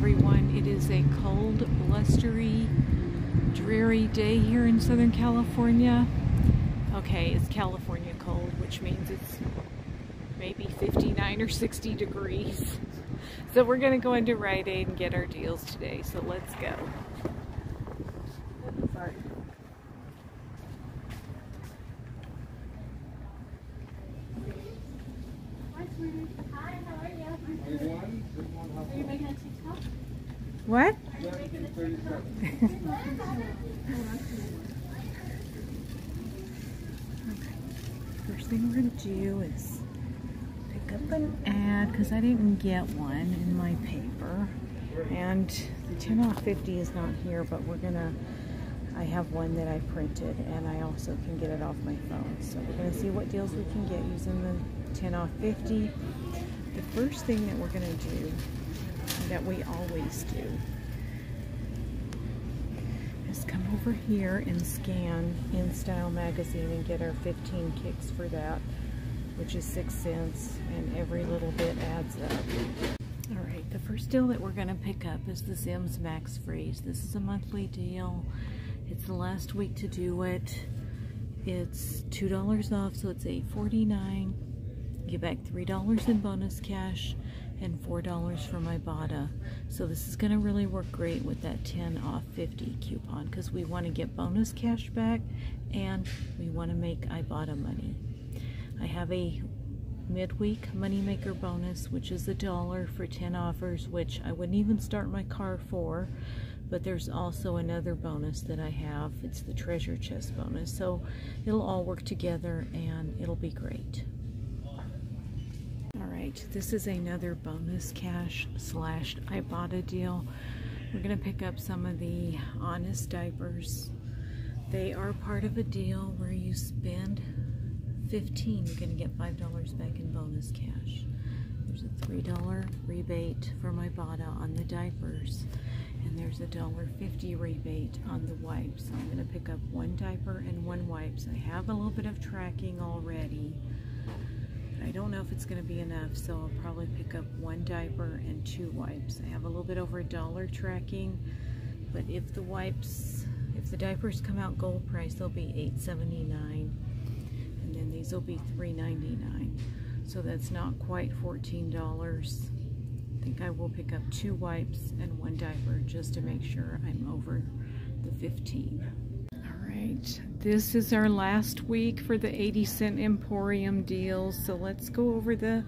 everyone. It is a cold, blustery, dreary day here in Southern California. Okay, it's California cold, which means it's maybe 59 or 60 degrees. So we're gonna go into Rite Aid and get our deals today, so let's go. What? First thing we're going to do is pick up an ad because I didn't get one in my paper. And the 10 off 50 is not here, but we're going to, I have one that I printed and I also can get it off my phone. So we're going to see what deals we can get using the 10 off 50. The first thing that we're going to do, that we always do, is come over here and scan InStyle magazine and get our 15 kicks for that, which is six cents, and every little bit adds up. All right, the first deal that we're gonna pick up is the Zim's Max Freeze. This is a monthly deal. It's the last week to do it. It's $2 off, so it's $8.49. Get back $3 in bonus cash and $4 for my Ibotta. So this is going to really work great with that 10 off 50 coupon because we want to get bonus cash back and we want to make Ibotta money. I have a midweek moneymaker bonus which is a dollar for 10 offers which I wouldn't even start my car for but there's also another bonus that I have. It's the treasure chest bonus. So it'll all work together and it'll be great right, this is another bonus cash slash Ibotta deal. We're going to pick up some of the Honest diapers. They are part of a deal where you spend 15 you're to get $5 back in bonus cash. There's a $3 rebate for my Ibotta on the diapers and there's a $1.50 rebate on the wipes. I'm to pick up one diaper and one wipes. I have a little bit of tracking already. I don't know if it's going to be enough, so I'll probably pick up one diaper and two wipes. I have a little bit over a dollar tracking, but if the wipes, if the diapers come out gold price, they'll be $8.79, and then these will be $3.99. So that's not quite $14. I think I will pick up two wipes and one diaper just to make sure I'm over the 15 right, this is our last week for the 80 cent Emporium deals. So let's go over the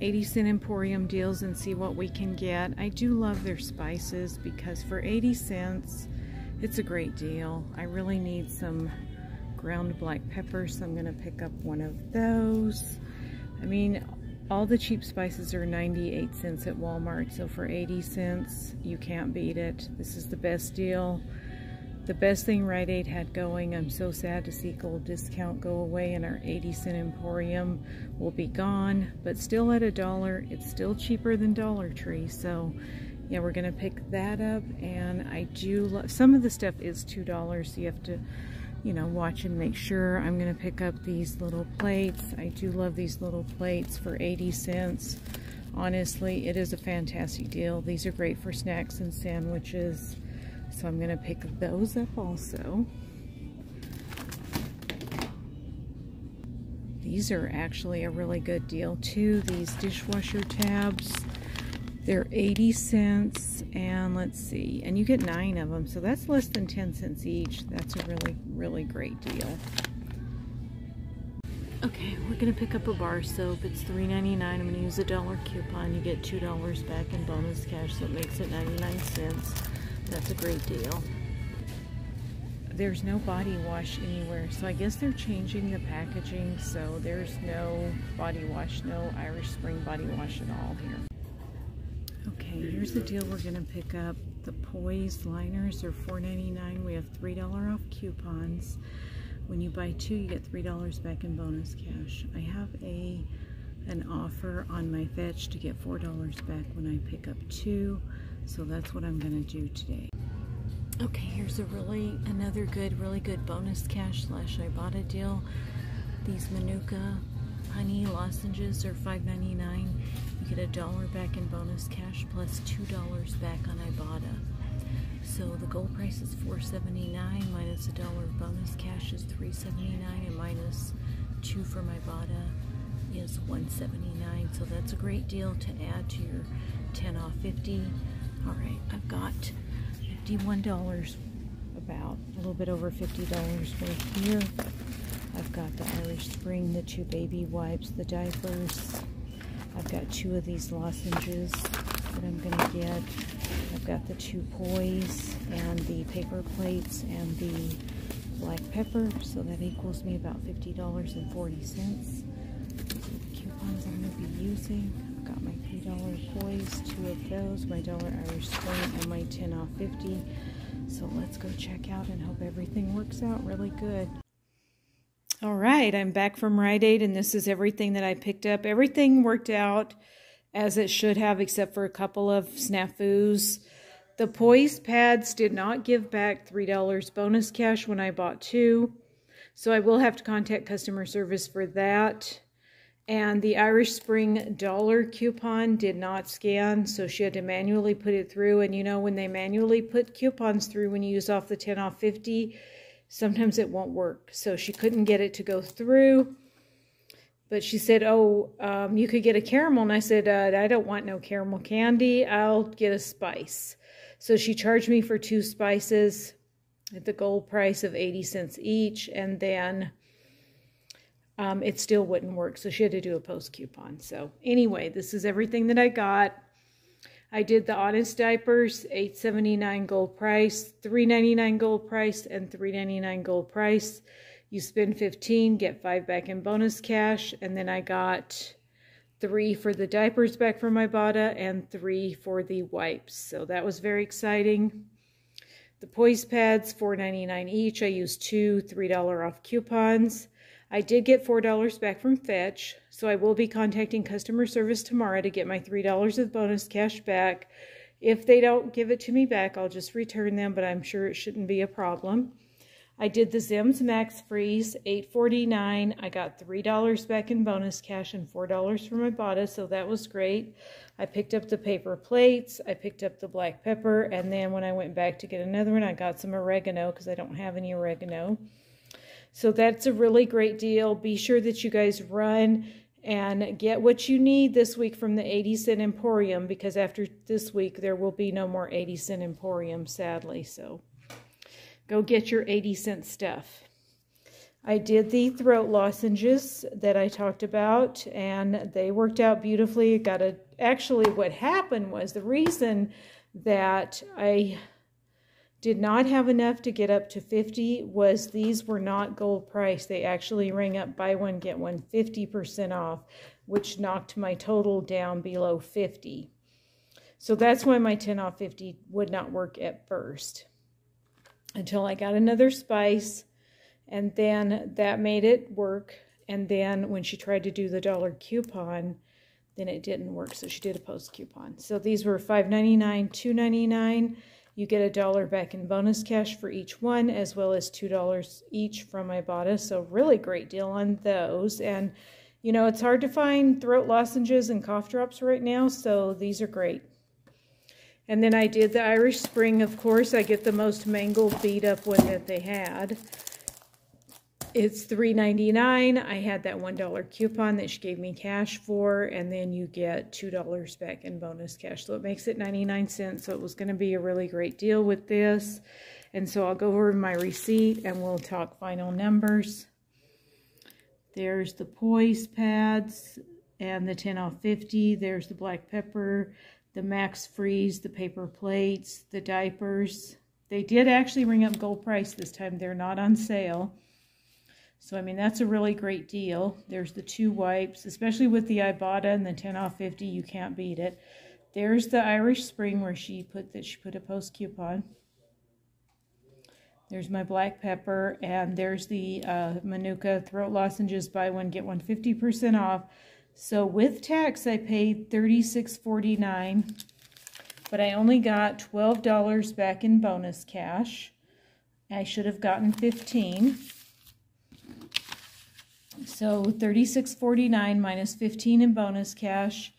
80 cent Emporium deals and see what we can get. I do love their spices because for 80 cents, it's a great deal. I really need some ground black pepper, so I'm going to pick up one of those. I mean, all the cheap spices are 98 cents at Walmart, so for 80 cents, you can't beat it. This is the best deal the best thing Rite Aid had going. I'm so sad to see gold discount go away and our 80 cent Emporium will be gone, but still at a dollar. It's still cheaper than Dollar Tree, so yeah, we're gonna pick that up. And I do love, some of the stuff is $2, so you have to, you know, watch and make sure. I'm gonna pick up these little plates. I do love these little plates for 80 cents. Honestly, it is a fantastic deal. These are great for snacks and sandwiches. So I'm going to pick those up also. These are actually a really good deal too. These dishwasher tabs. They're 80 cents and let's see, and you get nine of them, so that's less than 10 cents each. That's a really, really great deal. Okay, we're gonna pick up a bar soap. It's $3.99. I'm gonna use a dollar coupon. You get $2 back in bonus cash, so it makes it 99 cents. That's a great deal. There's no body wash anywhere, so I guess they're changing the packaging, so there's no body wash, no Irish Spring body wash at all here. Okay, here's the deal we're gonna pick up. The Poise liners are $4.99. We have $3 off coupons. When you buy two, you get $3 back in bonus cash. I have a an offer on my fetch to get $4 back when I pick up two. So that's what I'm going to do today. Okay, here's a really, another good, really good bonus cash slash Ibotta deal. These Manuka honey lozenges are $5.99. You get a dollar back in bonus cash plus plus two dollars back on Ibotta. So the gold price is $4.79 minus a dollar of bonus cash is $3.79 and minus two from Ibotta is $1.79. So that's a great deal to add to your 10 off 50. All right, I've got $51 about a little bit over $50 worth here. I've got the Irish Spring, the two baby wipes, the diapers. I've got two of these lozenges that I'm going to get. I've got the two poise and the paper plates and the black pepper. So that equals me about $50.40. the coupons I'm going to be using. Got my $3 poise, two of those, my dollar Irish Spring, and my 10 off 50. So let's go check out and hope everything works out really good. All right, I'm back from Rite Aid, and this is everything that I picked up. Everything worked out as it should have, except for a couple of snafus. The Poise pads did not give back $3 bonus cash when I bought two, so I will have to contact customer service for that. And the Irish Spring dollar coupon did not scan, so she had to manually put it through. And you know, when they manually put coupons through when you use off the 10 off 50, sometimes it won't work. So she couldn't get it to go through. But she said, oh, um, you could get a caramel. And I said, uh, I don't want no caramel candy. I'll get a spice. So she charged me for two spices at the gold price of 80 cents each. And then um, it still wouldn't work. So she had to do a post coupon. So anyway, this is everything that I got. I did the Honest Diapers, 8.79 gold price, 3.99 gold price, and 3.99 gold price. You spend 15, get five back in bonus cash, and then I got three for the diapers back from Ibotta and three for the wipes. So that was very exciting. The Poise pads, $4.99 each. I used two $3 off coupons. I did get $4 back from Fetch, so I will be contacting customer service tomorrow to get my $3 of bonus cash back. If they don't give it to me back, I'll just return them, but I'm sure it shouldn't be a problem. I did the Zims Max Freeze, $8.49. I got $3 back in bonus cash and $4 from Ibotta, so that was great. I picked up the paper plates, I picked up the black pepper, and then when I went back to get another one, I got some oregano because I don't have any oregano. So that's a really great deal. Be sure that you guys run and get what you need this week from the 80 cent Emporium because after this week there will be no more 80 cent Emporium sadly. So go get your 80 cent stuff. I did the throat lozenges that I talked about and they worked out beautifully. Got a actually what happened was the reason that I did not have enough to get up to 50 was these were not gold price. They actually rang up buy one, get one 50% off, which knocked my total down below 50. So that's why my 10 off 50 would not work at first until I got another spice and then that made it work. And then when she tried to do the dollar coupon, then it didn't work. So she did a post coupon. So these were $5.99, $2.99 you get a dollar back in bonus cash for each one, as well as $2 each from Ibotta. So really great deal on those. And, you know, it's hard to find throat lozenges and cough drops right now, so these are great. And then I did the Irish Spring, of course. I get the most mangled beat up one that they had. It's $3.99. I had that $1 coupon that she gave me cash for, and then you get $2 back in bonus cash. So it makes it 99 cents. So it was going to be a really great deal with this. And so I'll go over my receipt and we'll talk final numbers. There's the poise pads and the 10 off 50. There's the black pepper, the max freeze, the paper plates, the diapers. They did actually ring up gold price this time. They're not on sale. So, I mean, that's a really great deal. There's the two wipes, especially with the Ibotta and the 10 off 50, you can't beat it. There's the Irish Spring where she put that she put a post coupon. There's my black pepper, and there's the uh, Manuka throat lozenges. Buy one get one 50% off. So with tax, I paid $36.49, but I only got $12 back in bonus cash. I should have gotten 15. So 36.49 minus 15 in bonus cash.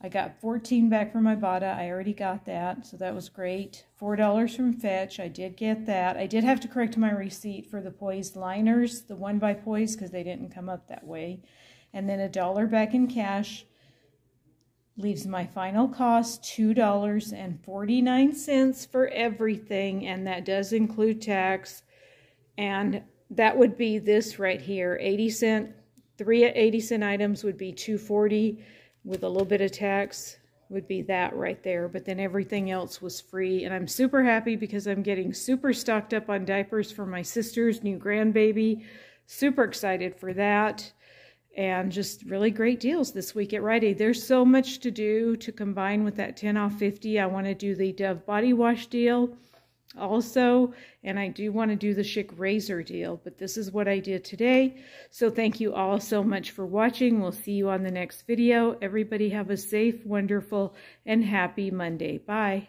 I got 14 back from Ibotta. I already got that, so that was great. $4 from Fetch. I did get that. I did have to correct my receipt for the Poise liners, the one by Poise, because they didn't come up that way. And then a dollar back in cash leaves my final cost $2.49 for everything, and that does include tax. And that would be this right here, 80 cent, three 80 cent items would be 240 with a little bit of tax would be that right there. But then everything else was free. And I'm super happy because I'm getting super stocked up on diapers for my sister's new grandbaby. Super excited for that. And just really great deals this week at Rite Aid. There's so much to do to combine with that 10 off 50. I want to do the Dove body wash deal also, and I do want to do the Schick razor deal, but this is what I did today. So thank you all so much for watching. We'll see you on the next video. Everybody have a safe, wonderful, and happy Monday. Bye.